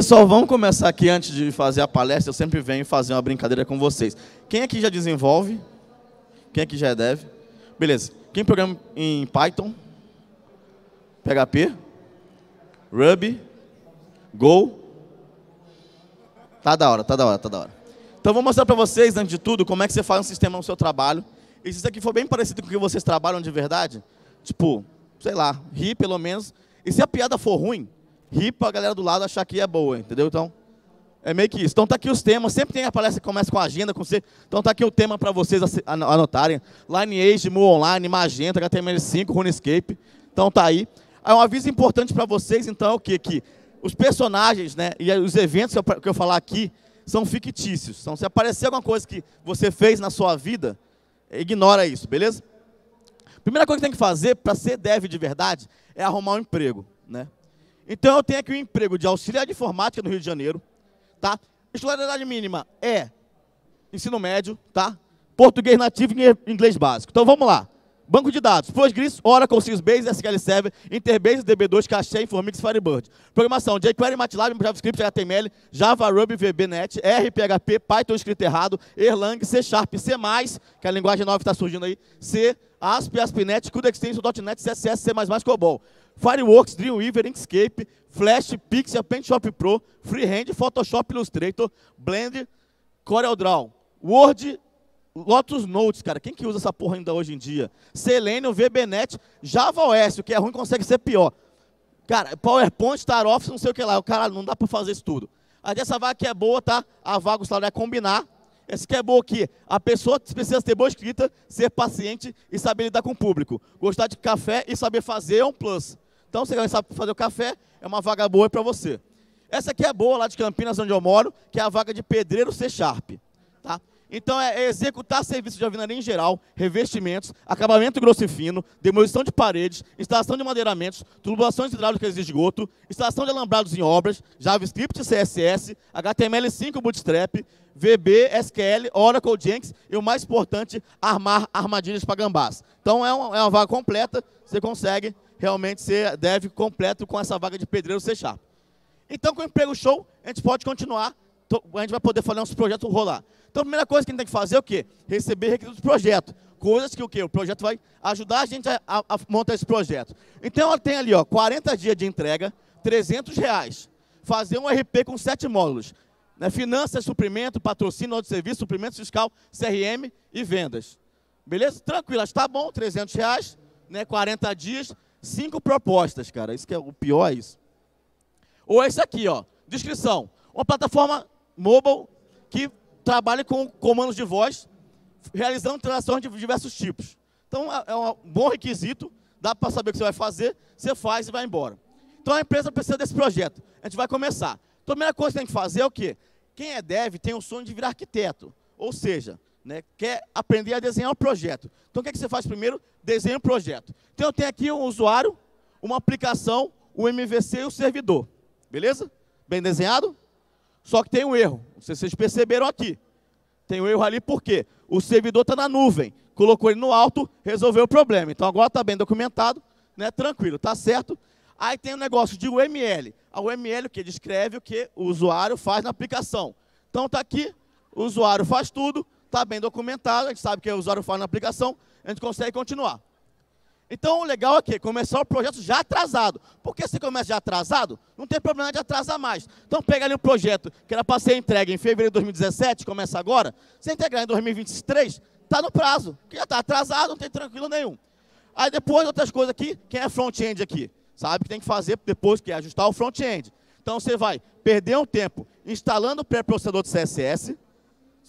Pessoal, vamos começar aqui antes de fazer a palestra. Eu sempre venho fazer uma brincadeira com vocês. Quem aqui já desenvolve? Quem aqui já é dev? Beleza. Quem programa em Python? PHP? Ruby? Go? Tá da hora, tá da hora, tá da hora. Então vou mostrar para vocês, antes de tudo, como é que você faz um sistema no seu trabalho. E se isso aqui for bem parecido com o que vocês trabalham de verdade, tipo, sei lá, ri pelo menos. E se a piada for ruim, ri pra galera do lado achar que é boa, entendeu? Então, é meio que isso. Então tá aqui os temas, sempre tem a palestra que começa com a agenda, com você. Então tá aqui o tema para vocês anotarem. Lineage, Mu Online, Magenta, HTML5, RuneScape. Então tá aí. Aí um aviso importante para vocês, então, é o quê? Que os personagens, né, e os eventos que eu, que eu falar aqui são fictícios. Então, se aparecer alguma coisa que você fez na sua vida, ignora isso, beleza? Primeira coisa que tem que fazer para ser dev de verdade é arrumar um emprego, né? Então eu tenho aqui um emprego de auxiliar de informática no Rio de Janeiro, tá? Escolaridade mínima é ensino médio, tá? Português nativo e inglês básico. Então vamos lá. Banco de dados, Postgres, Oracle, Sysbase, SQL Server, Interbase, DB2, Cache, Informix, Firebird. Programação, jQuery, MATLAB, JavaScript, HTML, Java, Ruby, VB.NET, R, PHP, Python escrito errado, Erlang, C Sharp, C+, que é a linguagem nova que está surgindo aí, C, ASP, ASP.NET, CUDA Extension, .NET, CSS, C++, COBOL. Fireworks, Dreamweaver, Inkscape, Flash, Pixel, PaintShop Pro, Freehand, Photoshop Illustrator, Blender, CorelDRAW, Word, Lotus Notes, cara. Quem que usa essa porra ainda hoje em dia? Selenium, VBNet, Java OS. O que é ruim consegue ser pior. Cara, PowerPoint, Star Office, não sei o que lá. O cara não dá para fazer isso tudo. Aí dessa vaga que é boa, tá? A vaga, o salário é combinar. Esse que é bom aqui. A pessoa precisa ter boa escrita, ser paciente e saber lidar com o público. Gostar de café e saber fazer é um plus. Então, você sabe fazer o café, é uma vaga boa para você. Essa aqui é boa, lá de Campinas, onde eu moro, que é a vaga de pedreiro C Sharp. Tá? Então, é executar serviços de alvenaria em geral, revestimentos, acabamento grosso e fino, demolição de paredes, instalação de madeiramentos, tubulações hidráulicas de esgoto, instalação de alambrados em obras, JavaScript, CSS, HTML5 Bootstrap, VB, SQL, Oracle, Jenkins e o mais importante, armar armadilhas para gambás. Então, é uma, é uma vaga completa, você consegue realmente ser dev completo com essa vaga de pedreiro C. Então, com o emprego show, a gente pode continuar, a gente vai poder fazer uns projetos rolar. Então, a primeira coisa que a gente tem que fazer é o quê? Receber requisitos do projeto. Coisas que o quê? O projeto vai ajudar a gente a, a, a montar esse projeto. Então, ela tem ali, ó, 40 dias de entrega, 300 reais. Fazer um RP com sete módulos. Né? Finanças, suprimento, patrocínio, outro serviço, suprimento fiscal, CRM e vendas. Beleza? Tranquilo, está bom, 300 reais, né? 40 dias, cinco propostas, cara. Isso que é o pior é isso. Ou esse aqui, ó, descrição. Uma plataforma mobile que trabalha com comandos de voz, realizando transações de diversos tipos. Então, é, é um bom requisito, dá para saber o que você vai fazer, você faz e vai embora. Então, a empresa precisa desse projeto. A gente vai começar. Então, a primeira coisa que tem que fazer é o quê? Quem é dev tem o sonho de virar arquiteto. Ou seja, né, quer aprender a desenhar um projeto. Então, o que, é que você faz primeiro? Desenha um projeto. Então, eu tenho aqui um usuário, uma aplicação, o MVC e o servidor. Beleza? Bem desenhado? Só que tem um erro. Vocês perceberam aqui. Tem um erro ali porque o servidor está na nuvem. Colocou ele no alto, resolveu o problema. Então agora está bem documentado, né? tranquilo, está certo. Aí tem o um negócio de UML. A UML o que descreve o que o usuário faz na aplicação. Então está aqui, o usuário faz tudo, está bem documentado, a gente sabe que o usuário faz na aplicação, a gente consegue continuar. Então, o legal é que começar o projeto já atrasado. Porque se começa já atrasado, não tem problema de atrasar mais. Então, pega ali um projeto que era para ser entregue em fevereiro de 2017, começa agora, se entregar em 2023, está no prazo. Que já está atrasado, não tem tranquilo nenhum. Aí depois, outras coisas aqui, quem é front-end aqui? Sabe que tem que fazer depois, que é ajustar o front-end. Então, você vai perder um tempo instalando o pré-processador de CSS,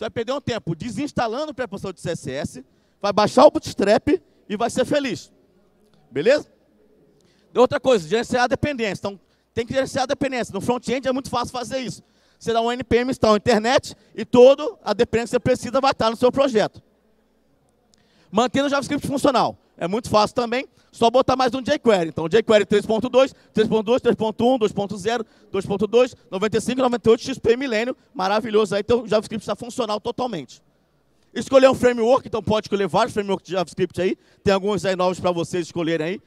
você vai perder um tempo desinstalando o pré-processador de CSS, vai baixar o Bootstrap e vai ser feliz. Beleza? Outra coisa, gerenciar a dependência. Então, tem que gerenciar a dependência. No front-end é muito fácil fazer isso. Você dá um NPM install internet e toda a dependência que você precisa vai estar no seu projeto. Mantendo o JavaScript funcional. É muito fácil também, só botar mais um jQuery. Então, jQuery 3.2, 3.2, 3.1, 2.0, 2.2, 95, 98, XP Milênio. Maravilhoso aí, então o JavaScript está funcional totalmente. Escolher um framework, então pode escolher vários frameworks de JavaScript aí. Tem alguns aí novos para vocês escolherem aí.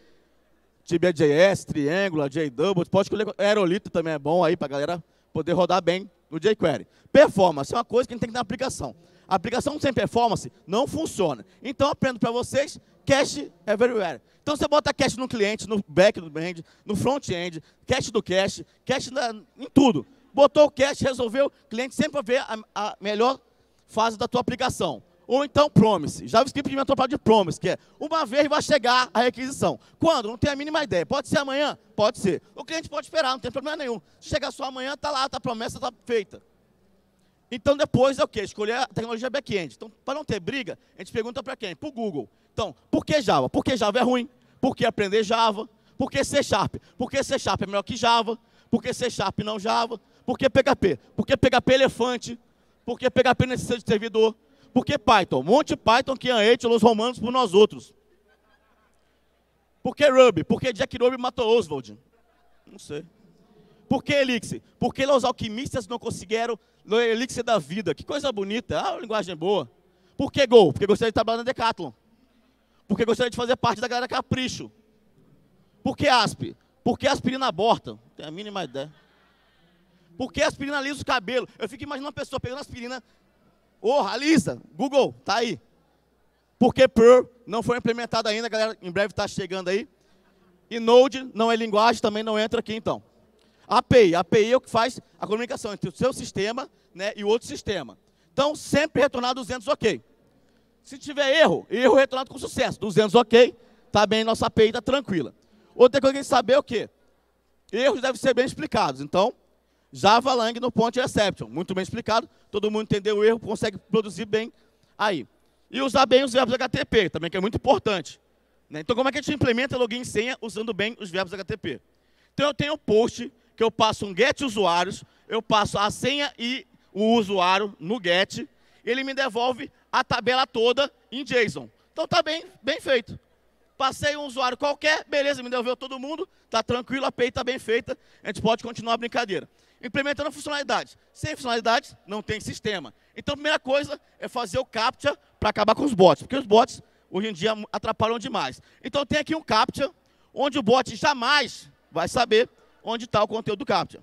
Tibia.js, Triangular, JDouble, pode escolher Aerolito também é bom aí para galera poder rodar bem no jQuery. Performance é uma coisa que a gente tem que ter na aplicação. Aplicação sem performance não funciona. Então, aprendo para vocês, cache everywhere. Então, você bota cache no cliente, no back do end, no front-end, cache do cache, cache na, em tudo. Botou o cache, resolveu, o cliente sempre vai ver a, a melhor fase da tua aplicação. Ou então promise. JavaScript inventou a de promise, que é uma vez vai chegar a requisição. Quando? Não tem a mínima ideia. Pode ser amanhã? Pode ser. O cliente pode esperar, não tem problema nenhum. Se chegar só amanhã, está lá, tá promessa está feita. Então depois é o quê? Escolher a tecnologia back-end. Então, para não ter briga, a gente pergunta para quem? Para o Google. Então, por que Java? Porque Java é ruim. Por que aprender Java? Por que C Sharp? Porque C Sharp é melhor que Java. Por que C Sharp não Java? Por que PHP? Por que PHP é elefante? Por que PHP necessita de servidor? Por que Python? Monte Python que anete os romanos por nós outros. Por que Ruby? Por que Jack Ruby matou Oswald? Não sei. Por que Elixir? Porque os alquimistas não conseguiram Elixir da vida. Que coisa bonita. Ah, linguagem boa. Por que Go? Porque gostaria de trabalhar na Decathlon. Porque gostaria de fazer parte da galera Capricho. Por que ASP? Por que aspirina aborta? Tenho a mínima ideia. Por que aspirina alisa o cabelo? Eu fico imaginando uma pessoa pegando aspirina. Ô, oh, alisa, Google, tá aí. Porque Perl não foi implementado ainda, galera, em breve está chegando aí. E Node não é linguagem, também não entra aqui então. API, API é o que faz a comunicação entre o seu sistema né, e o outro sistema. Então, sempre retornar 200 ok. Se tiver erro, erro retornado com sucesso. 200 ok, tá bem, nossa API está tranquila. Outra coisa que a gente saber é o quê? Erros devem ser bem explicados. Então, Java Lang no point exception. Muito bem explicado. Todo mundo entendeu o erro, consegue produzir bem aí. E usar bem os verbos HTTP, também que é muito importante. Né? Então, como é que a gente implementa login e senha usando bem os verbos HTTP? Então, eu tenho o post, que eu passo um get usuários, eu passo a senha e o usuário no get, ele me devolve a tabela toda em JSON. Então, está bem, bem feito. Passei um usuário qualquer, beleza, me devolveu todo mundo, está tranquilo, a API está bem feita, a gente pode continuar a brincadeira. Implementando funcionalidades. Sem funcionalidades, não tem sistema. Então, a primeira coisa é fazer o CAPTCHA para acabar com os bots, porque os bots, hoje em dia, atrapalham demais. Então, tem aqui um CAPTCHA, onde o bot jamais vai saber onde está o conteúdo do CAPTCHA.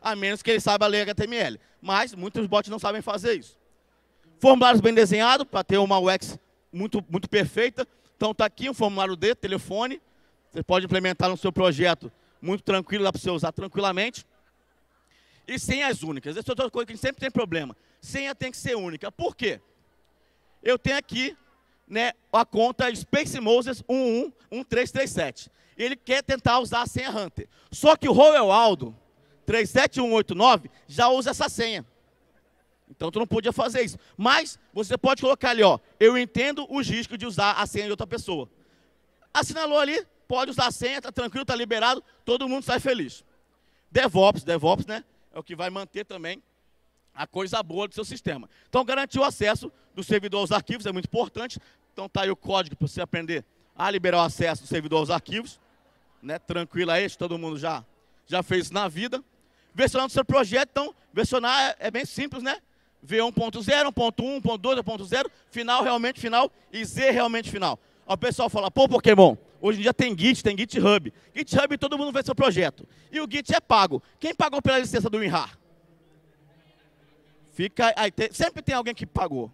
A menos que ele saiba ler HTML. Mas muitos bots não sabem fazer isso. Formulários bem desenhados, para ter uma UX muito, muito perfeita. Então está aqui um formulário de telefone. Você pode implementar no seu projeto muito tranquilo, dá para você usar tranquilamente. E senhas únicas. Essa é outra coisa que a gente sempre tem problema. Senha tem que ser única. Por quê? Eu tenho aqui né, a conta Space Moses 111337. Ele quer tentar usar a senha Hunter. Só que o Roel Aldo 37189 já usa essa senha. Então tu não podia fazer isso. Mas você pode colocar ali, ó, eu entendo os riscos de usar a senha de outra pessoa. Assinalou ali, pode usar a senha, tá tranquilo, tá liberado, todo mundo sai feliz. DevOps, DevOps, né? É o que vai manter também a coisa boa do seu sistema. Então garantir o acesso do servidor aos arquivos é muito importante. Então tá aí o código para você aprender a liberar o acesso do servidor aos arquivos, né? Tranquilo aí, todo mundo já já fez isso na vida. Versionando o seu projeto, então, versionar é, é bem simples, né? V1.0, 1.1, 1.2, 1.0, final realmente final e Z realmente final. O pessoal fala, pô, Pokémon, hoje em dia tem Git, tem GitHub. GitHub todo mundo vê seu projeto. E o Git é pago. Quem pagou pela licença do WinRAR? Fica, aí, tem, sempre tem alguém que pagou.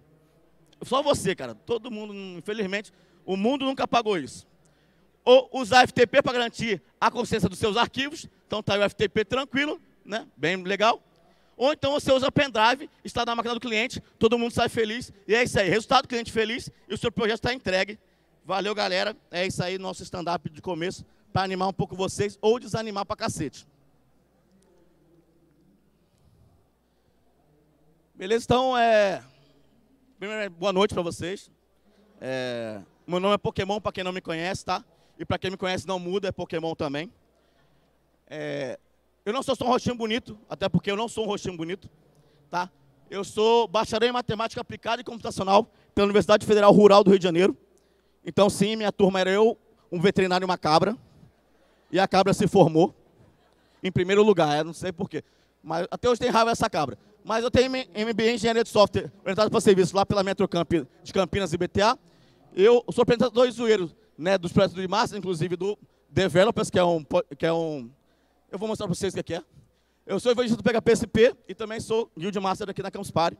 Só você, cara. Todo mundo, infelizmente, o mundo nunca pagou isso. Ou usar FTP para garantir a consciência dos seus arquivos. Então tá o FTP tranquilo, né? Bem legal. Ou então você usa pendrive, está na máquina do cliente, todo mundo sai feliz, e é isso aí. Resultado cliente feliz e o seu projeto está entregue. Valeu, galera. É isso aí, nosso stand-up de começo, para animar um pouco vocês ou desanimar para cacete. Beleza? Então, é... Primeiro, boa noite para vocês. É... Meu nome é Pokémon, para quem não me conhece, tá? E para quem me conhece não muda, é Pokémon também. É... Eu não sou só um rostinho bonito, até porque eu não sou um rostinho bonito, tá? Eu sou bacharel em matemática aplicada e computacional pela Universidade Federal Rural do Rio de Janeiro. Então, sim, minha turma era eu, um veterinário e uma cabra. E a cabra se formou em primeiro lugar, eu não sei porquê. Mas até hoje tem raiva dessa cabra. Mas eu tenho MBA em Engenharia de Software, orientado para serviço lá pela Metrocamp de Campinas e BTA. Eu sou apresentador e zoeiro né, dos projetos de massa, inclusive do Developers, que é um, que é um eu vou mostrar para vocês o que é. Eu sou evangelista do PHPSP e também sou Guild Master aqui na Campus Party.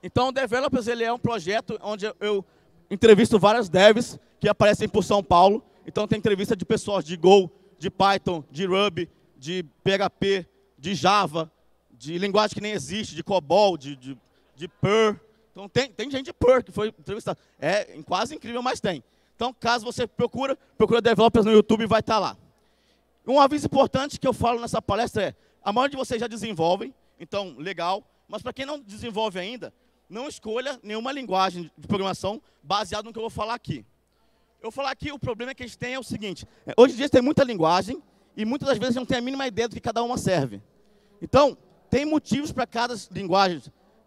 Então, o Developers ele é um projeto onde eu entrevisto várias devs que aparecem por São Paulo. Então, tem entrevista de pessoas de Go, de Python, de Ruby, de PHP, de Java, de linguagem que nem existe, de COBOL, de, de, de Perl. Então, tem, tem gente Perl que foi entrevistada. É quase incrível, mas tem. Então, caso você procura, procura developers no YouTube, vai estar lá. Um aviso importante que eu falo nessa palestra é, a maioria de vocês já desenvolvem, então, legal. Mas para quem não desenvolve ainda, não escolha nenhuma linguagem de programação baseada no que eu vou falar aqui. Eu vou falar aqui, o problema que a gente tem é o seguinte, é, hoje em dia tem muita linguagem e muitas das vezes não tem a mínima ideia do que cada uma serve. Então, tem motivos para cada linguagem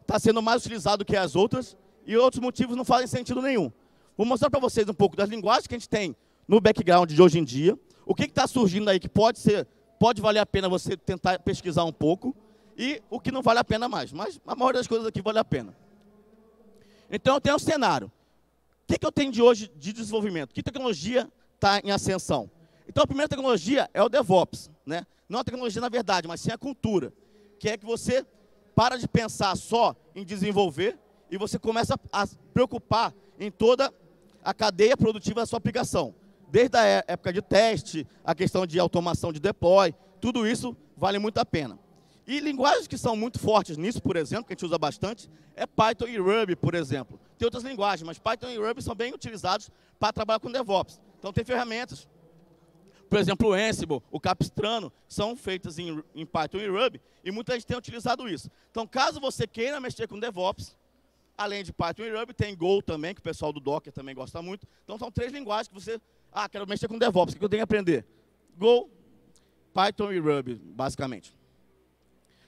estar tá sendo mais utilizada do que as outras e outros motivos não fazem sentido nenhum. Vou mostrar para vocês um pouco das linguagens que a gente tem no background de hoje em dia, o que está surgindo aí que pode ser, pode valer a pena você tentar pesquisar um pouco e o que não vale a pena mais. Mas a maioria das coisas aqui vale a pena. Então eu tenho um cenário. O que, que eu tenho de hoje de desenvolvimento? Que tecnologia está em ascensão? Então a primeira tecnologia é o DevOps, né? Não a tecnologia na verdade, mas sim a cultura que é que você para de pensar só em desenvolver e você começa a preocupar em toda a cadeia produtiva da sua aplicação. Desde a é, época de teste, a questão de automação de deploy, tudo isso vale muito a pena. E linguagens que são muito fortes nisso, por exemplo, que a gente usa bastante, é Python e Ruby, por exemplo. Tem outras linguagens, mas Python e Ruby são bem utilizados para trabalhar com DevOps. Então tem ferramentas por exemplo, o Ansible, o Capistrano, são feitas em, em, Python e Ruby, e muita gente tem utilizado isso. Então, caso você queira mexer com DevOps, além de Python e Ruby, tem Go também, que o pessoal do Docker também gosta muito. Então, são três linguagens que você... Ah, quero mexer com DevOps, o que eu tenho que aprender? Go, Python e Ruby, basicamente.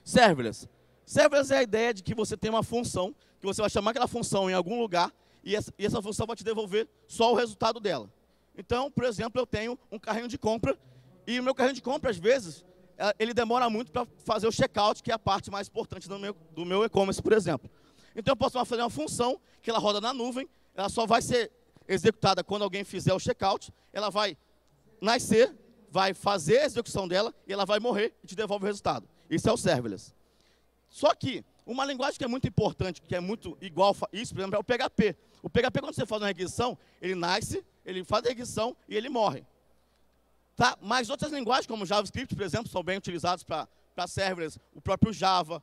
Serverless. Serverless é a ideia de que você tem uma função, que você vai chamar aquela função em algum lugar, e essa, e essa função vai te devolver só o resultado dela. Então, por exemplo, eu tenho um carrinho de compra e o meu carrinho de compra, às vezes, é, ele demora muito para fazer o checkout, que é a parte mais importante do meu, do meu e-commerce, por exemplo. Então, eu posso fazer uma função que ela roda na nuvem, ela só vai ser executada quando alguém fizer o checkout, ela vai nascer, vai fazer a execução dela e ela vai morrer e te devolve o resultado. Isso é o serverless. Só que uma linguagem que é muito importante, que é muito igual isso, por exemplo, é o PHP. O PHP, quando você faz uma requisição, ele nasce, ele faz a requisição e ele morre. Tá? Mas outras linguagens, como JavaScript, por exemplo, são bem utilizadas para servers, o próprio Java.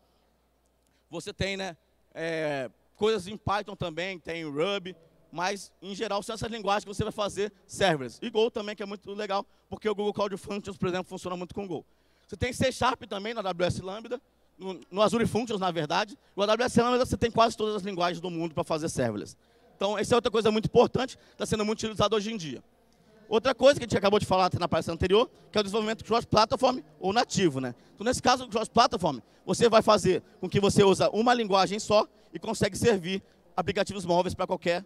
Você tem né, é, coisas em Python também, tem Ruby, mas em geral são essas linguagens que você vai fazer servers. E Go também, que é muito legal, porque o Google Cloud Functions, por exemplo, funciona muito com Go. Você tem C Sharp também na AWS Lambda, no, no Azure Functions, na verdade. No AWS Lambda você tem quase todas as linguagens do mundo para fazer serverless. Então, essa é outra coisa muito importante, está sendo muito utilizado hoje em dia. Outra coisa que a gente acabou de falar na palestra anterior, que é o desenvolvimento cross-platform ou nativo. Né? Então, nesse caso, cross-platform, você vai fazer com que você use uma linguagem só e consegue servir aplicativos móveis para qualquer,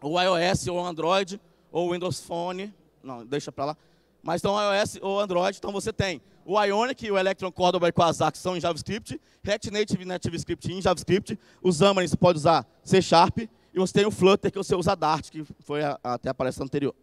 ou iOS, ou Android, ou Windows Phone, não, deixa para lá. Mas então iOS ou Android, então você tem o Ionic o Electron Cordova e Quasar, que são em JavaScript, React Native e NativeScript em JavaScript, o Xamarin você pode usar C Sharp, e você tem o Flutter, que você usa Dart, que foi a, até a palestra anterior.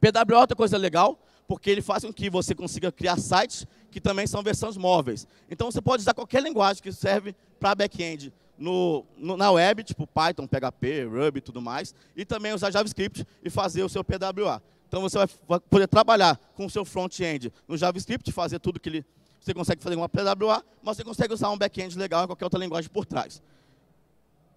PWA é outra coisa legal, porque ele faz com que você consiga criar sites que também são versões móveis. Então você pode usar qualquer linguagem que serve para back-end no, no, na web, tipo Python, PHP, Ruby e tudo mais, e também usar JavaScript e fazer o seu PWA. Então você vai poder trabalhar com o seu front-end no JavaScript, fazer tudo que ele, você consegue fazer com uma PWA, mas você consegue usar um back-end legal em qualquer outra linguagem por trás.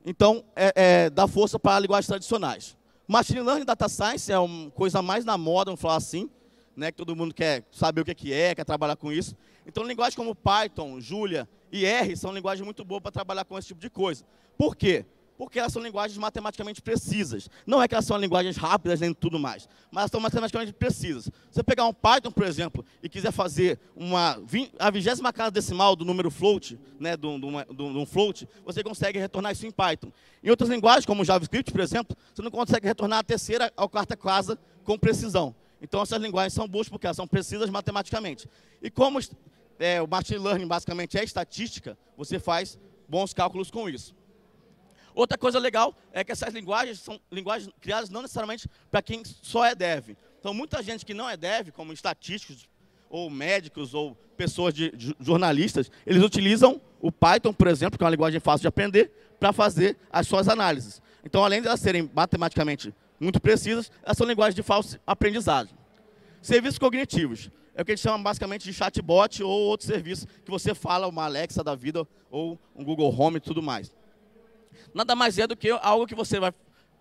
Então, é, é, dá força para linguagens tradicionais. Machine Learning Data Science é uma coisa mais na moda, vamos falar assim, né, que todo mundo quer saber o que é, quer trabalhar com isso. Então, linguagens como Python, Julia e R são linguagens muito boas para trabalhar com esse tipo de coisa. Por quê? Porque elas são linguagens matematicamente precisas. Não é que elas são linguagens rápidas nem tudo mais, mas elas são matematicamente precisas. Se você pegar um Python, por exemplo, e quiser fazer uma, a vigésima casa decimal do número float, né, de um float, você consegue retornar isso em Python. Em outras linguagens, como JavaScript, por exemplo, você não consegue retornar a terceira ou quarta casa com precisão. Então, essas linguagens são boas porque elas são precisas matematicamente. E como é, o Machine Learning basicamente é estatística, você faz bons cálculos com isso. Outra coisa legal é que essas linguagens são linguagens criadas não necessariamente para quem só é dev. Então, muita gente que não é dev, como estatísticos, ou médicos, ou pessoas de, de jornalistas, eles utilizam o Python, por exemplo, que é uma linguagem fácil de aprender, para fazer as suas análises. Então, além de elas serem matematicamente muito precisas, elas são linguagens de falsa aprendizagem. Serviços cognitivos. É o que a gente chama basicamente de chatbot ou outro serviço que você fala, uma Alexa da vida, ou um Google Home e tudo mais. Nada mais é do que algo que você vai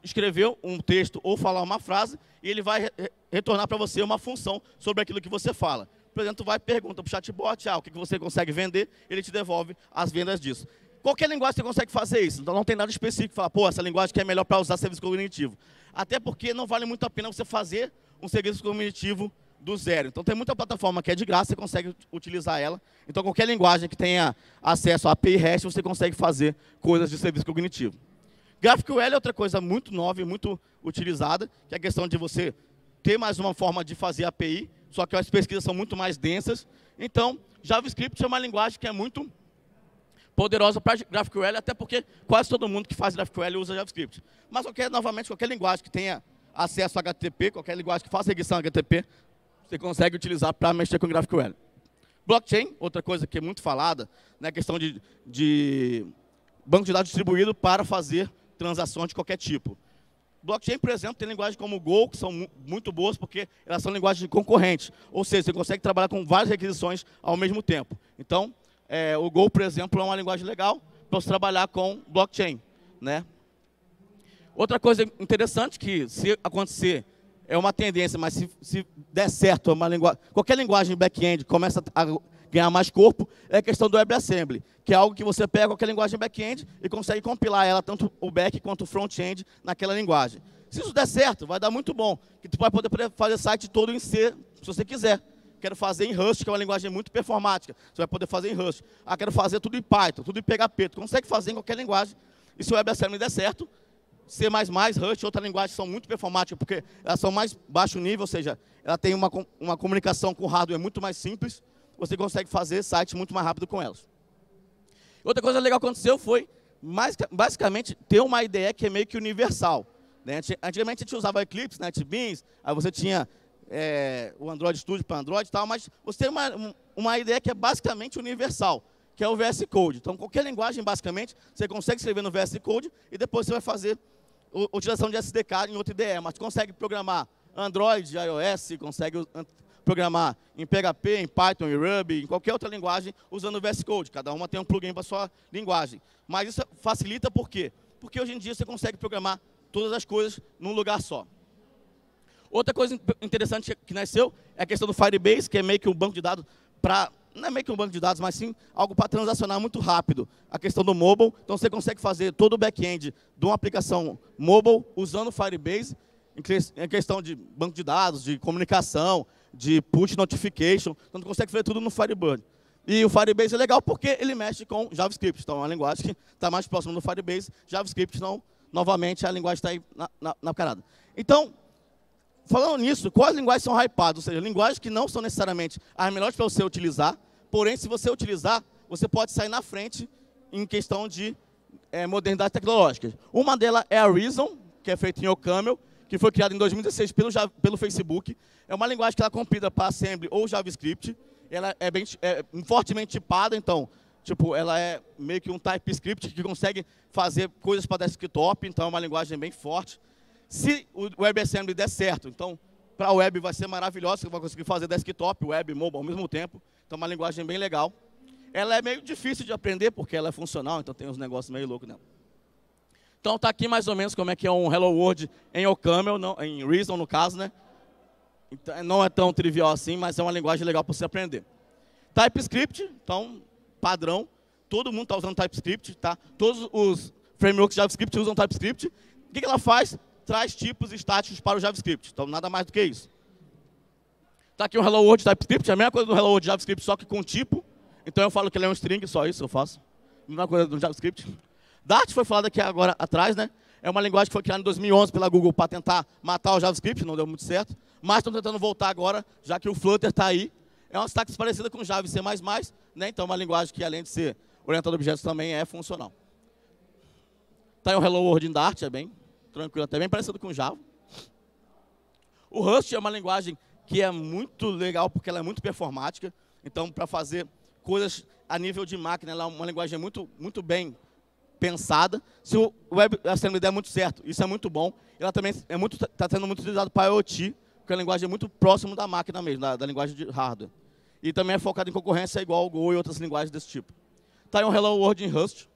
escrever um texto ou falar uma frase e ele vai retornar para você uma função sobre aquilo que você fala. Por exemplo, vai pergunta para o chatbot, ah, o que você consegue vender, ele te devolve as vendas disso. Qualquer linguagem você consegue fazer isso, então não tem nada específico. Falar, pô, essa linguagem que é melhor para usar serviço cognitivo. Até porque não vale muito a pena você fazer um serviço cognitivo do zero. Então tem muita plataforma que é de graça, você consegue utilizar ela. Então qualquer linguagem que tenha acesso a API REST, você consegue fazer coisas de serviço cognitivo. GraphQL é outra coisa muito nova e muito utilizada, que é a questão de você ter mais uma forma de fazer API, só que as pesquisas são muito mais densas. Então, JavaScript é uma linguagem que é muito poderosa para GraphQL, até porque quase todo mundo que faz GraphQL usa JavaScript. Mas qualquer, novamente, qualquer linguagem que tenha acesso a HTTP, qualquer linguagem que faça regressão HTTP, você consegue utilizar para mexer com GraphQL. Blockchain, outra coisa que é muito falada, né, questão de, de banco de dados distribuído para fazer transações de qualquer tipo. Blockchain, por exemplo, tem linguagens como Go, que são muito boas porque elas são linguagens concorrentes. Ou seja, você consegue trabalhar com várias requisições ao mesmo tempo. Então, é, o Go, por exemplo, é uma linguagem legal para você trabalhar com blockchain. Né? Outra coisa interessante que, se acontecer, é uma tendência, mas se, se der certo, linguagem, qualquer linguagem back-end começa a ganhar mais corpo, é a questão do WebAssembly, que é algo que você pega qualquer linguagem back-end e consegue compilar ela, tanto o back quanto o front-end, naquela linguagem. Se isso der certo, vai dar muito bom, que tu vai poder fazer site todo em C, se você quiser. Quero fazer em Rust, que é uma linguagem muito performática. Você vai poder fazer em Rust. Ah, quero fazer tudo em Python, tudo em PHP. Tu consegue fazer em qualquer linguagem. E se o WebAssembly der certo, C++, Rust, outra linguagem são muito performáticas, porque elas são mais baixo nível, ou seja, ela tem uma, uma comunicação com o hardware muito mais simples você consegue fazer site muito mais rápido com elas. Outra coisa legal que aconteceu foi, basicamente, ter uma ideia que é meio que universal. Né? Antigamente a gente usava Eclipse, NetBeans, aí você tinha é, o Android Studio para Android e tal, mas você tem uma, uma ideia que é basicamente universal, que é o VS Code. Então, qualquer linguagem, basicamente, você consegue escrever no VS Code e depois você vai fazer utilização de SDK em outra IDE, mas consegue programar Android, iOS, consegue programar em PHP, em Python, em Ruby, em qualquer outra linguagem, usando o VS Code. Cada uma tem um plugin para sua linguagem. Mas isso facilita por quê? Porque hoje em dia você consegue programar todas as coisas num lugar só. Outra coisa interessante que nasceu é a questão do Firebase, que é meio que um banco de dados para não é meio que um banco de dados, mas sim algo para transacionar muito rápido. A questão do mobile, então você consegue fazer todo o back-end de uma aplicação mobile usando o Firebase, em questão de banco de dados, de comunicação, de push notification, então você consegue fazer tudo no Firebird. E o Firebase é legal porque ele mexe com JavaScript, então é uma linguagem que está mais próxima do Firebase, JavaScript não, novamente a linguagem está aí na, na, na carada. Então, falando nisso, quais linguagens são hypadas? Ou seja, linguagens que não são necessariamente as melhores para você utilizar, porém, se você utilizar, você pode sair na frente em questão de é, modernidade tecnológica. Uma delas é a Reason, que é feita em OCaml, que foi criada em 2016 pelo, pelo Facebook. É uma linguagem que ela é comprida para Assembly ou JavaScript. Ela é, bem, é fortemente tipada, então, tipo, ela é meio que um TypeScript que consegue fazer coisas para desktop, então é uma linguagem bem forte. Se o WebAssembly der certo, então, para a web vai ser maravilhoso, você vai conseguir fazer desktop, web, mobile ao mesmo tempo. Então, é uma linguagem bem legal. Ela é meio difícil de aprender, porque ela é funcional, então tem uns negócios meio loucos nela. Então está aqui mais ou menos como é que é um Hello World em OCaml, não, em Reason no caso, né? Então, não é tão trivial assim, mas é uma linguagem legal para você aprender. TypeScript, então, padrão. Todo mundo está usando TypeScript, tá? Todos os frameworks JavaScript usam TypeScript. O que, que ela faz? Traz tipos estáticos para o JavaScript. Então, nada mais do que isso. Está aqui um Hello World TypeScript, é a mesma coisa do Hello World JavaScript, só que com tipo. Então, eu falo que ele é um string, só isso eu faço. Mesma coisa do JavaScript. Dart foi falado aqui agora atrás, né? É uma linguagem que foi criada em 2011 pela Google para tentar matar o JavaScript, não deu muito certo. Mas estão tentando voltar agora, já que o Flutter está aí. É uma stack parecida com Java e C++, né? Então é uma linguagem que, além de ser orientada a objetos, também é funcional. Está aí um Hello World em Dart, é bem tranquilo, até bem parecido com Java. O Rust é uma linguagem que é muito legal porque ela é muito performática. Então, para fazer coisas a nível de máquina, ela é uma linguagem muito, muito bem pensada. Se o WebAssembly der muito certo, isso é muito bom. Ela também é muito está sendo muito utilizado para IoT, porque a linguagem é muito próximo da máquina mesmo, da, da linguagem de hardware. E também é focado em concorrência igual o Go e outras linguagens desse tipo. Está aí um Hello World em Rust.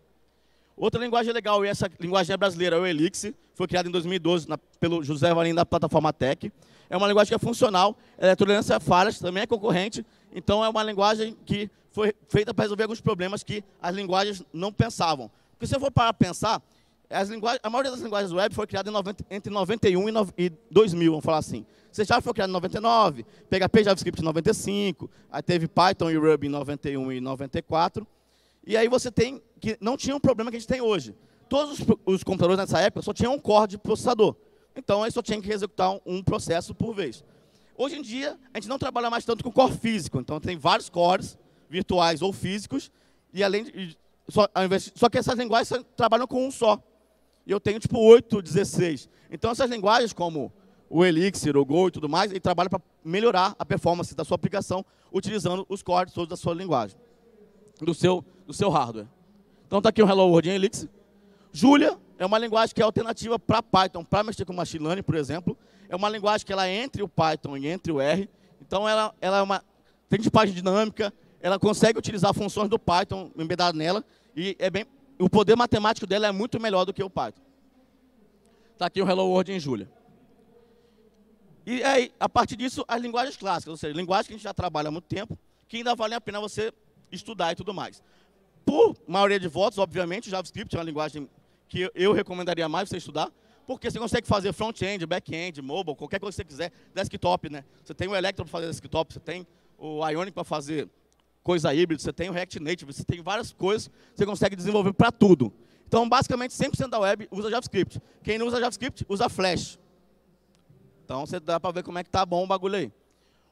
Outra linguagem legal, e essa linguagem é brasileira, é o Elixir, foi criada em 2012 na, pelo José Valim da plataforma Tech. É uma linguagem que é funcional, ela é tolerância a falhas, também é concorrente, então é uma linguagem que foi feita para resolver alguns problemas que as linguagens não pensavam. Porque se eu for para pensar, as linguagens, a maioria das linguagens web foi criada 90, entre 91 e 2000, vamos falar assim. C Sharp foi criado em 99, PHP e JavaScript em 95, aí teve Python e Ruby em 91 e 94. E aí você tem que não tinha um problema que a gente tem hoje. Todos os, os computadores nessa época só tinham um core de processador. Então, aí só tinha que executar um processo por vez. Hoje em dia, a gente não trabalha mais tanto com core físico. Então, tem vários cores, virtuais ou físicos, e além de, só, invés, só que essas linguagens trabalham com um só. E eu tenho, tipo, 8, 16. Então, essas linguagens, como o Elixir, o Go e tudo mais, ele trabalha para melhorar a performance da sua aplicação, utilizando os cores todos da sua linguagem, do seu, do seu hardware. Então, está aqui o Hello World em Elixir. Julia é uma linguagem que é alternativa para Python, para mexer com Machine Learning, por exemplo. É uma linguagem que ela é entre o Python e entre o R. Então, ela, ela é uma, tem tipagem dinâmica, ela consegue utilizar funções do Python embedado nela, e é bem, o poder matemático dela é muito melhor do que o Python. Está aqui o Hello World em Julia. E aí, a partir disso, as linguagens clássicas, ou seja, linguagens que a gente já trabalha há muito tempo, que ainda vale a pena você estudar e tudo mais. Por maioria de votos, obviamente, JavaScript é uma linguagem que eu recomendaria mais você estudar, porque você consegue fazer front-end, back-end, mobile, qualquer coisa que você quiser, desktop, né? Você tem o Electron para fazer desktop, você tem o Ionic para fazer coisa híbrida, você tem o React Native, você tem várias coisas você consegue desenvolver para tudo. Então, basicamente, 100% da web usa JavaScript. Quem não usa JavaScript, usa Flash. Então, você dá para ver como é que tá bom o bagulho aí.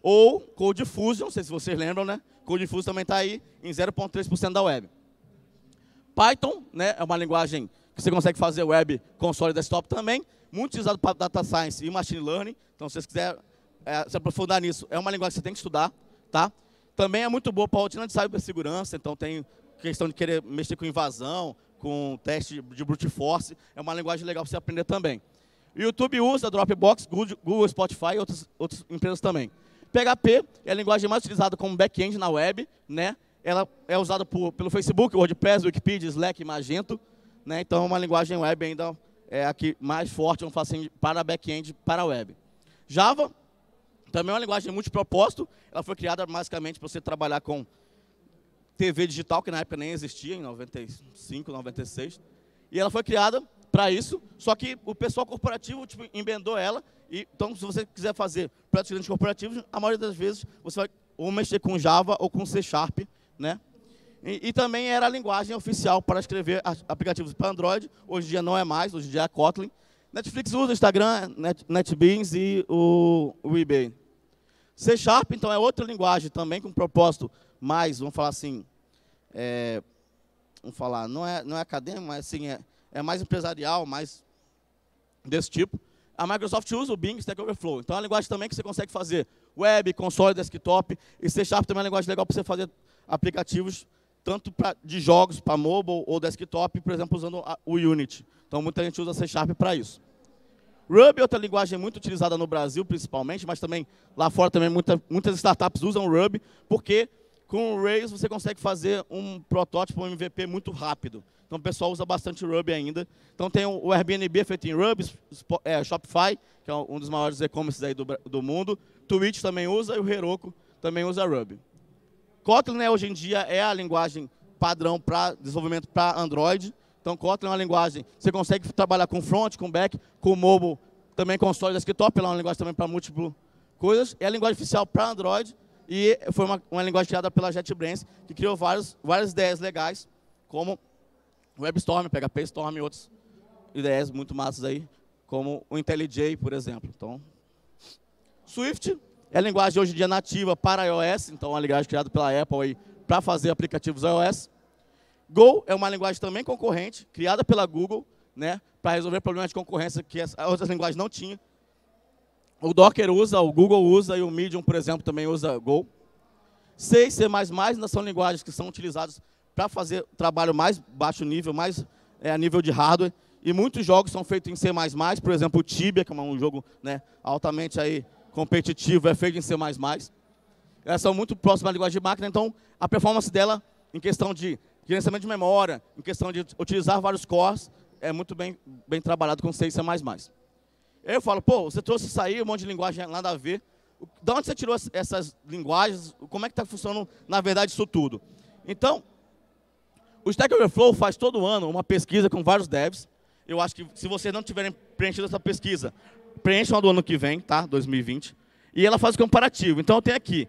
Ou Code Fusion, não sei se vocês lembram, né? Code Fusion também está aí em 0,3% da web. Python né, é uma linguagem que você consegue fazer web, console desktop também, muito utilizado para data science e machine learning. Então, se você quiser é, se aprofundar nisso, é uma linguagem que você tem que estudar. Tá? Também é muito boa para a rotina de cibersegurança, então tem questão de querer mexer com invasão, com teste de brute force, é uma linguagem legal para você aprender também. YouTube usa Dropbox, Google, Spotify e outras, outras empresas também. PHP é a linguagem mais utilizada como back-end na web, né? Ela é usada por, pelo Facebook, WordPress, Wikipedia, Slack, Magento. Né? Então, é uma linguagem web ainda é aqui mais forte, falar assim, para back-end, para web. Java também é uma linguagem multipropósito. Ela foi criada basicamente para você trabalhar com TV digital, que na época nem existia, em 95, 96. E ela foi criada para isso, só que o pessoal corporativo tipo, embendou ela. E, então, se você quiser fazer clientes corporativos, a maioria das vezes você vai ou mexer com Java ou com C Sharp, né? E, e, também era a linguagem oficial para escrever aplicativos para Android. Hoje em dia não é mais, hoje em dia é Kotlin. Netflix usa Instagram, Net, NetBeans e o, o eBay. C Sharp, então, é outra linguagem também com propósito mais, vamos falar assim, é, vamos falar, não é, não é acadêmico, mas assim, é, é mais empresarial, mais desse tipo. A Microsoft usa o Bing Stack Overflow. Então, é uma linguagem também que você consegue fazer web, console, desktop. E C Sharp também é uma linguagem legal para você fazer aplicativos tanto pra, de jogos para mobile ou desktop, por exemplo, usando a, o Unity. Então, muita gente usa C Sharp para isso. Ruby é outra linguagem muito utilizada no Brasil, principalmente, mas também lá fora também muita, muitas startups usam Ruby, porque com o Rails você consegue fazer um protótipo, um MVP muito rápido. Então o pessoal usa bastante Ruby ainda. Então tem o Airbnb feito em Ruby, é, Shopify, que é um dos maiores e-commerces do, do mundo. Twitch também usa e o Heroku também usa Ruby. Kotlin, né, hoje em dia, é a linguagem padrão para desenvolvimento para Android. Então, Kotlin é uma linguagem, você consegue trabalhar com front, com back, com mobile, também console desktop, ela é uma linguagem também para múltiplas coisas. É a linguagem oficial para Android e foi uma, uma linguagem criada pela JetBrains, que criou vários, várias ideias legais, como WebStorm, PHP Storm e outras ideias muito massas aí, como o IntelliJ, por exemplo. Então, Swift é linguagem hoje em dia nativa para iOS, então é uma linguagem criada pela Apple para fazer aplicativos iOS. Go é uma linguagem também concorrente, criada pela Google, né, para resolver problemas de concorrência que as outras linguagens não tinham. O Docker usa, o Google usa e o Medium, por exemplo, também usa Go. C e C++ ainda são linguagens que são utilizadas para fazer trabalho mais baixo nível, mais é, a nível de hardware. E muitos jogos são feitos em C++, por exemplo, o Tibia, que é um jogo né, altamente aí competitivo, é feito em C++. Elas são muito próximas à linguagem de máquina, então a performance dela, em questão de gerenciamento de memória, em questão de utilizar vários cores, é muito bem, bem trabalhado com C e C++. Eu falo, pô, você trouxe isso aí, um monte de linguagem nada a ver. De onde você tirou essas linguagens? Como é que está funcionando, na verdade, isso tudo? Então, o Stack Overflow faz todo ano uma pesquisa com vários devs. Eu acho que se vocês não tiverem preenchido essa pesquisa, preencham a do ano que vem, tá? 2020. E ela faz o comparativo. Então, eu tenho aqui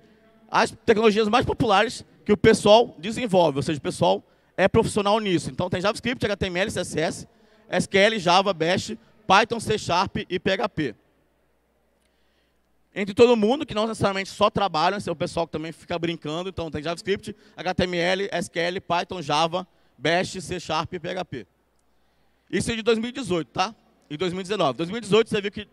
as tecnologias mais populares que o pessoal desenvolve, ou seja, o pessoal é profissional nisso. Então, tem JavaScript, HTML, CSS, SQL, Java, Bash, Python, C Sharp e PHP. Entre todo mundo, que não necessariamente só trabalham, esse é o pessoal que também fica brincando, então tem JavaScript, HTML, SQL, Python, Java, Bash, C Sharp e PHP. Isso é de 2018, tá? E 2019. 2018 você viu que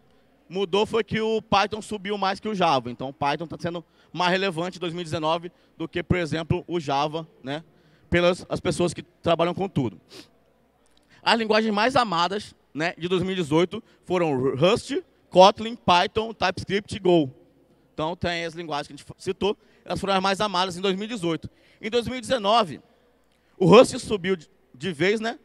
mudou foi que o Python subiu mais que o Java. Então o Python está sendo mais relevante em 2019 do que, por exemplo, o Java, né? Pelas as pessoas que trabalham com tudo. As linguagens mais amadas né, de 2018 foram Rust, Kotlin, Python, TypeScript e Go. Então, tem as linguagens que a gente citou, elas foram as mais amadas em 2018. Em 2019, o Rust subiu de vez, né?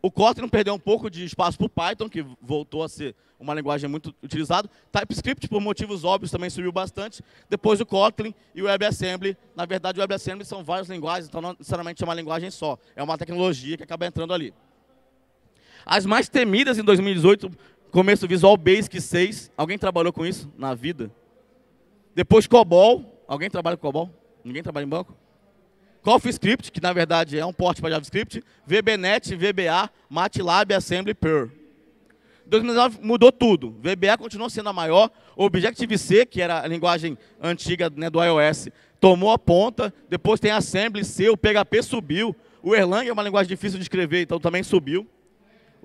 O Kotlin perdeu um pouco de espaço para o Python, que voltou a ser uma linguagem muito utilizada. TypeScript, por motivos óbvios, também subiu bastante. Depois o Kotlin e o WebAssembly. Na verdade, o WebAssembly são várias linguagens, então não necessariamente é uma linguagem só. É uma tecnologia que acaba entrando ali. As mais temidas em 2018, começo Visual Basic 6. Alguém trabalhou com isso na vida? Depois COBOL. Alguém trabalha com COBOL? Ninguém trabalha em banco? CoffeeScript, que na verdade é um porte para JavaScript. VBNet, VBA, MATLAB, Assembly, Perl. 2019 mudou tudo. VBA continuou sendo a maior. Objective-C, que era a linguagem antiga né, do iOS, tomou a ponta. Depois tem Assembly, C, o PHP subiu. O Erlang é uma linguagem difícil de escrever, então também subiu.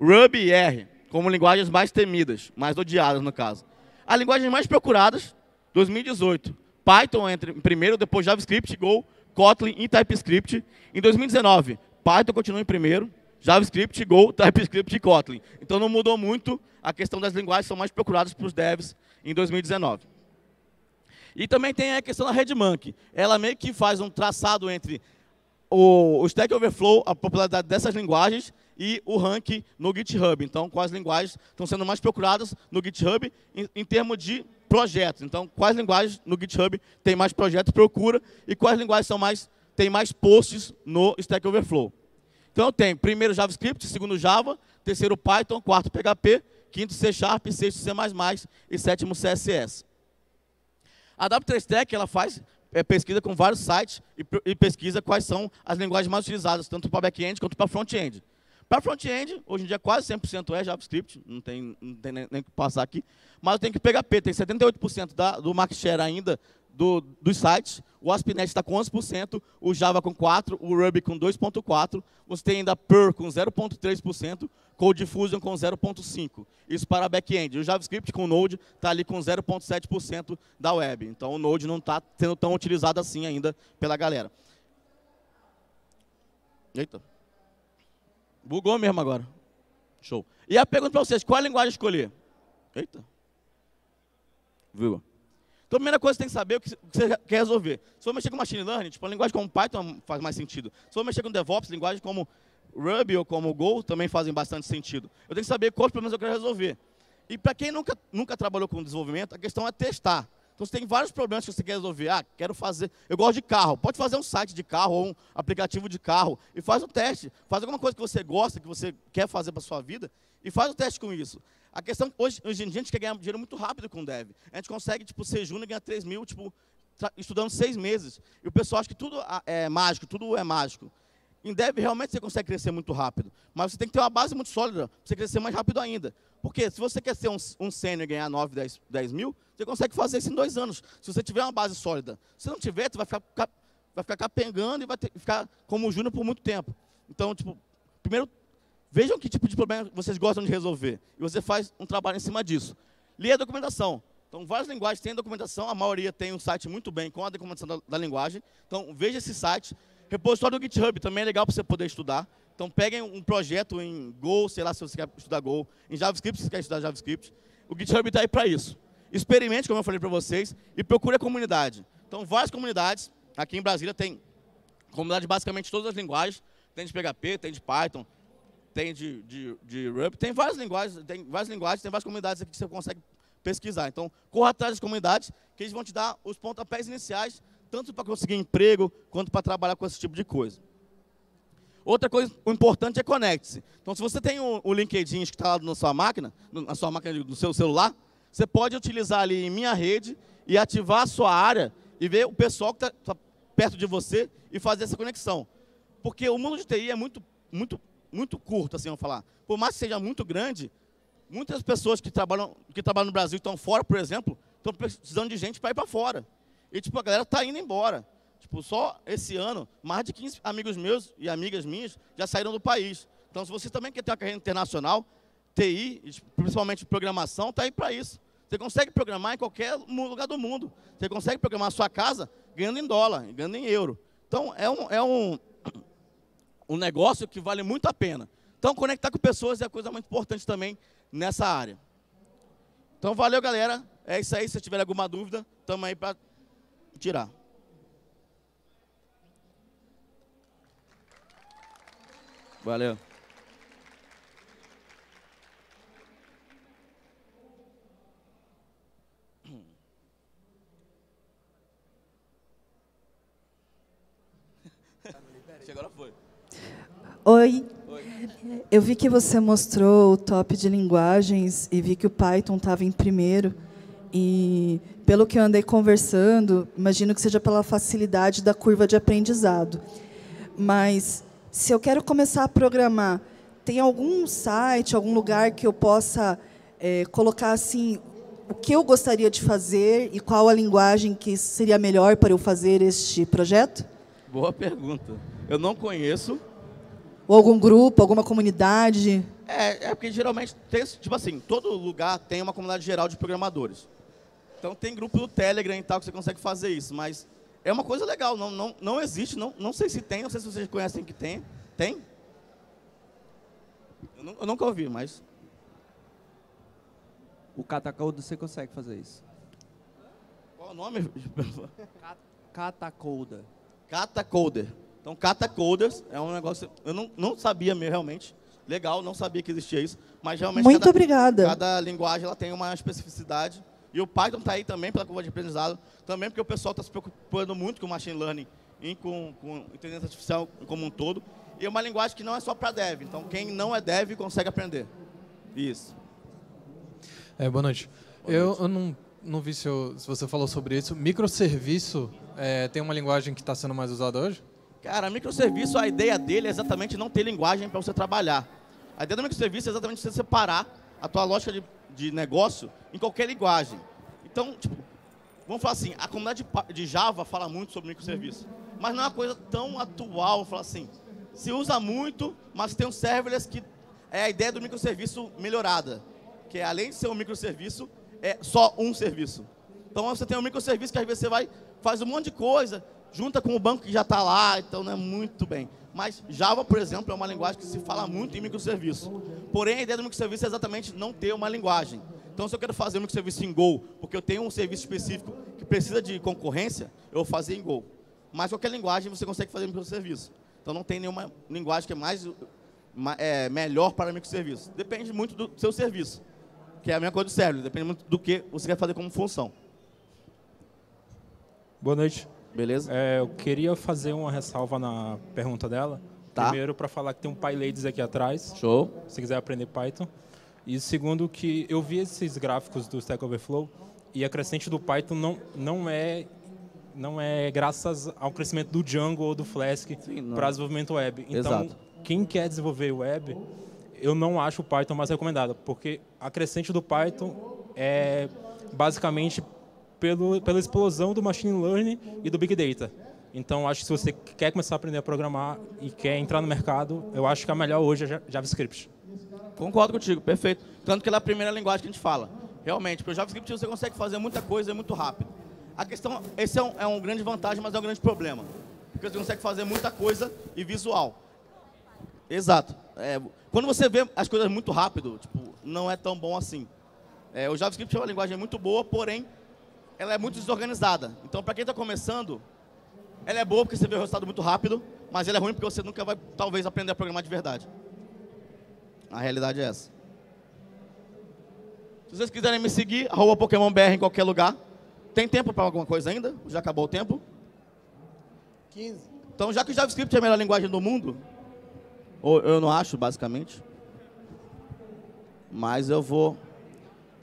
Ruby e R, como linguagens mais temidas, mais odiadas no caso. As linguagens mais procuradas, 2018. Python entre em primeiro, depois JavaScript, Go, Kotlin e TypeScript. Em 2019, Python continua em primeiro, JavaScript, Go, TypeScript e Kotlin. Então não mudou muito, a questão das linguagens são mais procuradas para os devs em 2019. E também tem a questão da RedMonkey. Ela meio que faz um traçado entre o Stack Overflow, a popularidade dessas linguagens e o ranking no GitHub. Então, quais linguagens estão sendo mais procuradas no GitHub em, em termos de projetos. Então, quais linguagens no GitHub tem mais projetos procura e quais linguagens são mais tem mais posts no Stack Overflow. Então, tem primeiro JavaScript, segundo Java, terceiro Python, quarto PHP, quinto C Sharp, sexto C++ e sétimo CSS. A W3Tech ela faz é, pesquisa com vários sites e, e pesquisa quais são as linguagens mais utilizadas, tanto para back-end quanto para front-end. Para front-end, hoje em dia quase 100% é JavaScript, não tem, não tem nem, que passar aqui, mas eu tenho que PHP, tem 78% da, do market share ainda do, dos sites, o ASP.NET está com 11%, o Java com 4%, o Ruby com 2,4%, você tem ainda Perl com 0,3%, Code Fusion com 0,5%. Isso para back-end. O JavaScript com Node está ali com 0,7% da web. Então o Node não está sendo tão utilizado assim ainda pela galera. Eita. Bugou mesmo agora. Show. E a pergunta para vocês, qual a linguagem escolher? Eita. Viu? Então, a primeira coisa que você tem que saber é o que você quer resolver. Se for mexer com Machine Learning, tipo, uma linguagem como Python faz mais sentido. Se for mexer com DevOps, linguagem como Ruby ou como Go também fazem bastante sentido. Eu tenho que saber quais problemas eu quero resolver. E para quem nunca, nunca trabalhou com desenvolvimento, a questão é testar. Então, você tem vários problemas que você quer resolver. Ah, quero fazer. Eu gosto de carro. Pode fazer um site de carro ou um aplicativo de carro e faz um teste. Faz alguma coisa que você gosta, que você quer fazer para sua vida e faz o teste com isso. A questão hoje, hoje em dia a gente quer ganhar dinheiro muito rápido com o dev. A gente consegue tipo ser júnior e ganhar 3 mil tipo estudando seis meses. E o pessoal acha que tudo ah, é mágico, tudo é mágico. Em dev, realmente você consegue crescer muito rápido. Mas você tem que ter uma base muito sólida para você crescer mais rápido ainda. Porque se você quer ser um, um sênior e ganhar 9, 10, 10 mil, você consegue fazer isso em dois anos. Se você tiver uma base sólida. Se não tiver, você vai ficar, vai ficar capengando e vai ter, ficar como júnior por muito tempo. Então, tipo, primeiro, vejam que tipo de problema vocês gostam de resolver. E você faz um trabalho em cima disso. Leia a documentação. Então, várias linguagens têm documentação, a maioria tem um site muito bem com a documentação da, da linguagem. Então, veja esse site. Repositório do GitHub também é legal para você poder estudar. Então, peguem um projeto em Go, sei lá se você quer estudar Go, em JavaScript, se você quer estudar JavaScript. O GitHub está aí para isso. Experimente, como eu falei para vocês, e procure a comunidade. Então, várias comunidades. Aqui em Brasília tem comunidade basicamente todas as linguagens. Tem de PHP, tem de Python, tem de, de, de Ruby. Tem várias linguagens, tem várias linguagens, tem várias comunidades aqui que você consegue pesquisar. Então, corra atrás das comunidades, que eles vão te dar os pontapés iniciais, tanto para conseguir emprego, quanto para trabalhar com esse tipo de coisa. Outra coisa importante é conecte-se. Então, se você tem o, o LinkedIn instalado na sua máquina, na sua máquina do seu celular, você pode utilizar ali em minha rede e ativar a sua área e ver o pessoal que está tá perto de você e fazer essa conexão. Porque o mundo de TI é muito, muito, muito curto, assim, vamos falar. Por mais que seja muito grande, Muitas pessoas que trabalham, que trabalham no Brasil estão fora, por exemplo, estão precisando de gente para ir para fora. E tipo, a galera está indo embora. Tipo, só esse ano, mais de 15 amigos meus e amigas minhas já saíram do país. Então, se você também quer ter uma carreira internacional, TI, principalmente programação, está aí para isso. Você consegue programar em qualquer lugar do mundo. Você consegue programar a sua casa ganhando em dólar, ganhando em euro. Então, é um, é um, um negócio que vale muito a pena. Então, conectar com pessoas é a coisa muito importante também nessa área. Então, valeu, galera. É isso aí. Se tiver alguma dúvida, estamos aí para tirar. Valeu. Agora foi. Oi. Eu vi que você mostrou o top de linguagens e vi que o Python estava em primeiro. E, pelo que eu andei conversando, imagino que seja pela facilidade da curva de aprendizado. Mas, se eu quero começar a programar, tem algum site, algum lugar que eu possa é, colocar assim o que eu gostaria de fazer e qual a linguagem que seria melhor para eu fazer este projeto? Boa pergunta. Eu não conheço, ou algum grupo, alguma comunidade? É, é porque geralmente tem, tipo assim, todo lugar tem uma comunidade geral de programadores. Então tem grupo do Telegram e tal que você consegue fazer isso, mas é uma coisa legal, não, não, não existe, não, não sei se tem, não sei se vocês conhecem que tem. Tem? Eu, eu nunca ouvi, mas... O Catacode você consegue fazer isso. Qual o nome? Catacoda. Catacoder. Então, catacoders é um negócio. Eu não, não sabia mesmo, realmente. Legal, não sabia que existia isso. Mas realmente. Muito cada, obrigada. Cada linguagem ela tem uma especificidade. E o Python está aí também pela curva de aprendizado. Também porque o pessoal está se preocupando muito com machine learning e com, com inteligência artificial como um todo. E é uma linguagem que não é só para dev. Então, quem não é dev consegue aprender. Isso. É, boa noite. Boa eu, noite. eu não, não vi se, eu, se, você falou sobre isso. Microserviço é, tem uma linguagem que está sendo mais usada hoje? Cara, microserviço, a ideia dele é exatamente não ter linguagem para você trabalhar. A ideia do microserviço é exatamente você separar a tua lógica de, de negócio em qualquer linguagem. Então, tipo, vamos falar assim, a comunidade de Java fala muito sobre microserviço, mas não é uma coisa tão atual, falar assim. Se usa muito, mas tem um serverless que é a ideia do microserviço melhorada, que é, além de ser um microserviço, é só um serviço. Então você tem um microserviço que às vezes você vai, faz um monte de coisa, junta com o banco que já está lá, então não é muito bem. Mas Java, por exemplo, é uma linguagem que se fala muito em microserviço. Porém, a ideia do microserviço é exatamente não ter uma linguagem. Então, se eu quero fazer um microserviço em Go, porque eu tenho um serviço específico que precisa de concorrência, eu vou fazer em Go. Mas qualquer linguagem você consegue fazer microserviço. Então, não tem nenhuma linguagem que é mais é, melhor para microserviço. Depende muito do seu serviço, que é a mesma coisa do server. Depende muito do que você quer fazer como função. Boa noite. Beleza? É, eu queria fazer uma ressalva na pergunta dela. Tá. Primeiro, para falar que tem um PyLadies aqui atrás. Show. Se quiser aprender Python. E segundo, que eu vi esses gráficos do Stack Overflow e a crescente do Python não, não é não é graças ao crescimento do Django ou do Flask para desenvolvimento web. Então, Exato. quem quer desenvolver web, eu não acho o Python mais recomendado, porque a crescente do Python é basicamente pelo, pela explosão do machine learning e do big data. Então, acho que se você quer começar a aprender a programar e quer entrar no mercado, eu acho que a melhor hoje é JavaScript. Concordo contigo, perfeito. Tanto que ela é a primeira linguagem que a gente fala. Realmente, o JavaScript você consegue fazer muita coisa muito rápido. A questão, esse é um, é um grande vantagem, mas é um grande problema. Porque você consegue fazer muita coisa e visual. Exato. É, quando você vê as coisas muito rápido, tipo, não é tão bom assim. É, o JavaScript é uma linguagem muito boa, porém, ela é muito desorganizada. Então, para quem está começando, ela é boa porque você vê o resultado muito rápido, mas ela é ruim porque você nunca vai, talvez, aprender a programar de verdade. A realidade é essa. Se vocês quiserem me seguir, arroba PokémonBR em qualquer lugar. Tem tempo para alguma coisa ainda? Já acabou o tempo? 15. Então, já que o JavaScript é a melhor linguagem do mundo, ou eu não acho, basicamente, mas eu vou...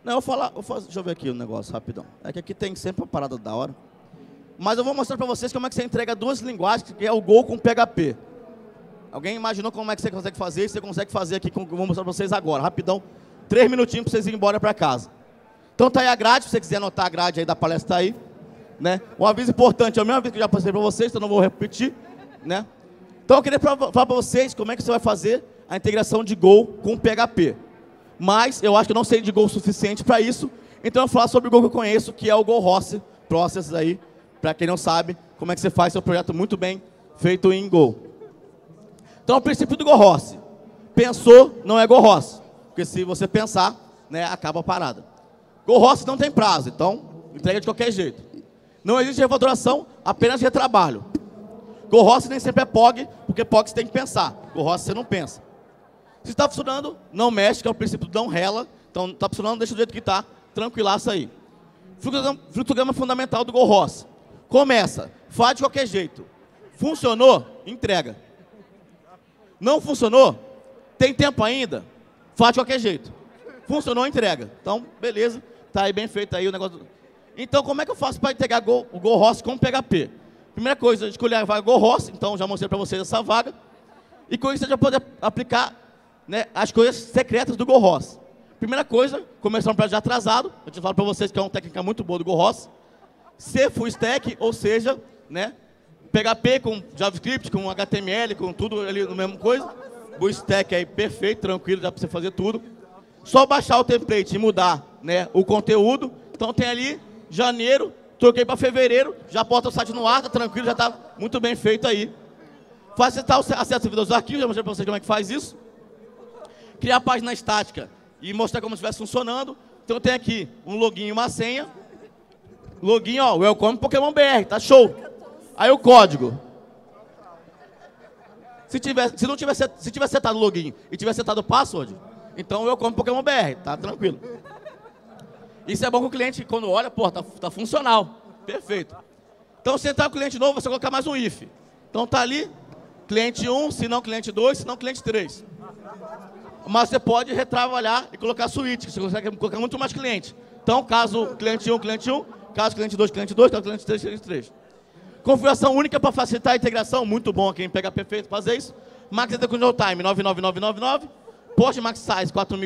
Não, eu vou falar, eu vou, deixa eu ver aqui o um negócio rapidão. É que aqui tem sempre uma parada da hora. Mas eu vou mostrar para vocês como é que você entrega duas linguagens, que é o Go com PHP. Alguém imaginou como é que você consegue fazer? Você consegue fazer aqui, com, vou mostrar para vocês agora, rapidão. Três minutinhos para vocês irem embora para casa. Então tá aí a grade, se você quiser anotar a grade aí da palestra tá aí. Né? Um aviso importante, é o mesmo aviso que eu já passei para vocês, então não vou repetir. Né? Então eu queria falar para vocês como é que você vai fazer a integração de Go com PHP. Mas eu acho que eu não sei de Go o suficiente para isso, então eu vou falar sobre o Go que eu conheço, que é o Go Host Process aí, para quem não sabe, como é que você faz seu projeto muito bem feito em Go. Então o princípio do Go Host. Pensou, não é Go Host. Porque se você pensar, né, acaba a parada. Go Host não tem prazo, então entrega de qualquer jeito. Não existe refaturação, apenas retrabalho. Go Host nem sempre é POG, porque POG você tem que pensar. Go Host você não pensa. Se está funcionando, não mexe, que é o princípio do não rela. Então está funcionando, deixa do jeito que está, tranquilaça aí. Fluxograma fundamental do Go Host. Começa, faz de qualquer jeito. Funcionou, entrega. Não funcionou, tem tempo ainda, Faz de qualquer jeito. Funcionou, entrega. Então, beleza. Tá aí bem feito aí o negócio. Então, como é que eu faço para integrar Go, o Go Host com PHP? Primeira coisa, escolher a vaga Go Host. Então, já mostrei para vocês essa vaga. E com isso, você já pode aplicar né, as coisas secretas do Go Host. Primeira coisa, começar um projeto atrasado. Eu te falo para vocês que é uma técnica muito boa do Go Host. Ser full stack, ou seja, né, PHP com JavaScript, com HTML, com tudo ali no mesmo coisa o stack aí perfeito, tranquilo, dá para você fazer tudo. Só baixar o template e mudar né, o conteúdo. Então tem ali, janeiro, troquei para fevereiro, já bota o site no ar, tá tranquilo, já está muito bem feito aí. Facilitar o acesso aos arquivos, já mostrei para vocês como é que faz isso. Criar a página estática e mostrar como estivesse funcionando. Então tem aqui um login e uma senha. Login, ó, welcome Pokémon BR, tá show. Aí o código, se, tiver, se não tiver, se tiver setado o login e tiver setado o password, então eu compro Pokémon BR, tá tranquilo. Isso é bom que o cliente, quando olha, pô, tá, tá funcional. Perfeito. Então, se entrar o cliente novo, você colocar mais um if. Então, tá ali, cliente 1, se não cliente 2, se não cliente 3. Mas você pode retrabalhar e colocar suíte, que você consegue colocar muito mais cliente. Então, caso cliente 1, cliente 1, caso cliente 2, cliente 2, caso cliente 3, cliente 3. Configuração única para facilitar a integração, muito bom quem pega perfeito fazer isso. Max Control Time 99999. Post Max Size 4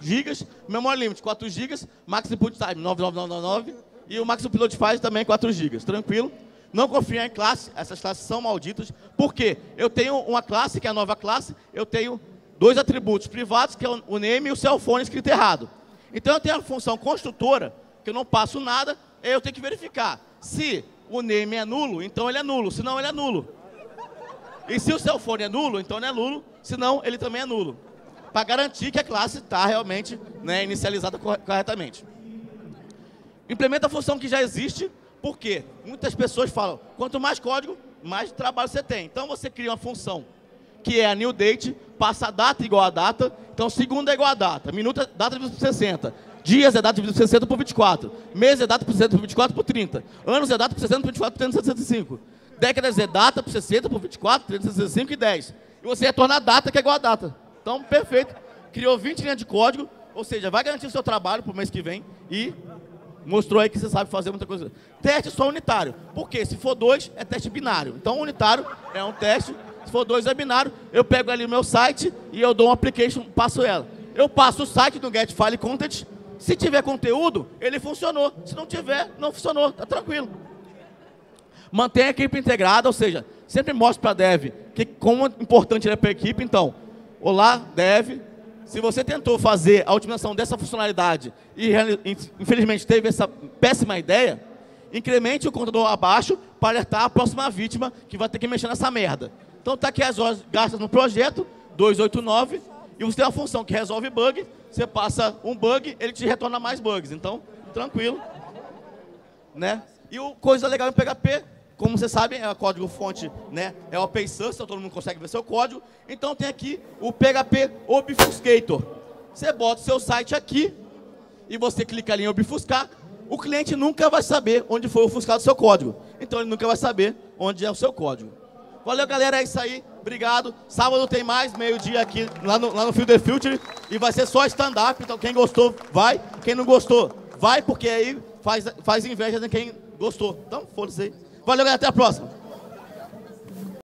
GB. Memory Limit 4 GB. Max Input Time 99999. E o Max Upload File também 4 GB. Tranquilo. Não confia em classe, essas classes são malditas. Por quê? Eu tenho uma classe, que é a nova classe, eu tenho dois atributos privados, que é o name e o cell phone escrito errado. Então eu tenho a função construtora, que eu não passo nada, eu tenho que verificar se o name é nulo, então ele é nulo, senão ele é nulo. E se o fone é nulo, então ele é nulo, senão ele também é nulo. Para garantir que a classe está realmente né, inicializada corretamente. Implementa a função que já existe, porque muitas pessoas falam, quanto mais código, mais trabalho você tem. Então você cria uma função que é a new date, passa a data igual a data, então segundo é igual a data, minuto é data de 60, Dias é dado dividido por 60 por 24. Mês é dado por 60 por 24 por 30. Anos é dado por 60 por 24 por 365. Décadas é data por 60 por 24, 365 e 10. E você retorna a data que é igual a data. Então, perfeito. Criou 20 linhas de código, ou seja, vai garantir o seu trabalho para o mês que vem e mostrou aí que você sabe fazer muita coisa. Teste só unitário. Por quê? Se for dois, é teste binário. Então, unitário é um teste. Se for dois, binário. Eu pego ali o meu site e eu dou um application, passo ela. Eu passo o site do Get File Content se tiver conteúdo, ele funcionou. Se não tiver, não funcionou. Tá tranquilo. Mantenha a equipe integrada, ou seja, sempre mostre para a dev que como importante ele é para a equipe. Então, olá, dev, Se você tentou fazer a otimização dessa funcionalidade e infelizmente teve essa péssima ideia, incremente o contador abaixo para alertar a próxima vítima que vai ter que mexer nessa merda. Então tá aqui as horas gastas no projeto, 289, e você tem uma função que resolve bug, você passa um bug, ele te retorna mais bugs. Então, tranquilo. Né? E o coisa legal em PHP, como vocês sabem, é código fonte, né? É open source, então todo mundo consegue ver seu código. Então tem aqui o PHP Obfuscator. Você bota o seu site aqui e você clica ali em obfuscar, o cliente nunca vai saber onde foi ofuscado o seu código. Então ele nunca vai saber onde é o seu código. Valeu, galera, é isso aí. Obrigado. Sábado tem mais, meio-dia aqui lá no, lá no Field the Future. E vai ser só stand-up, então quem gostou, vai. Quem não gostou, vai, porque aí faz, faz inveja de quem gostou. Então, foda-se aí. Valeu, galera, até a próxima.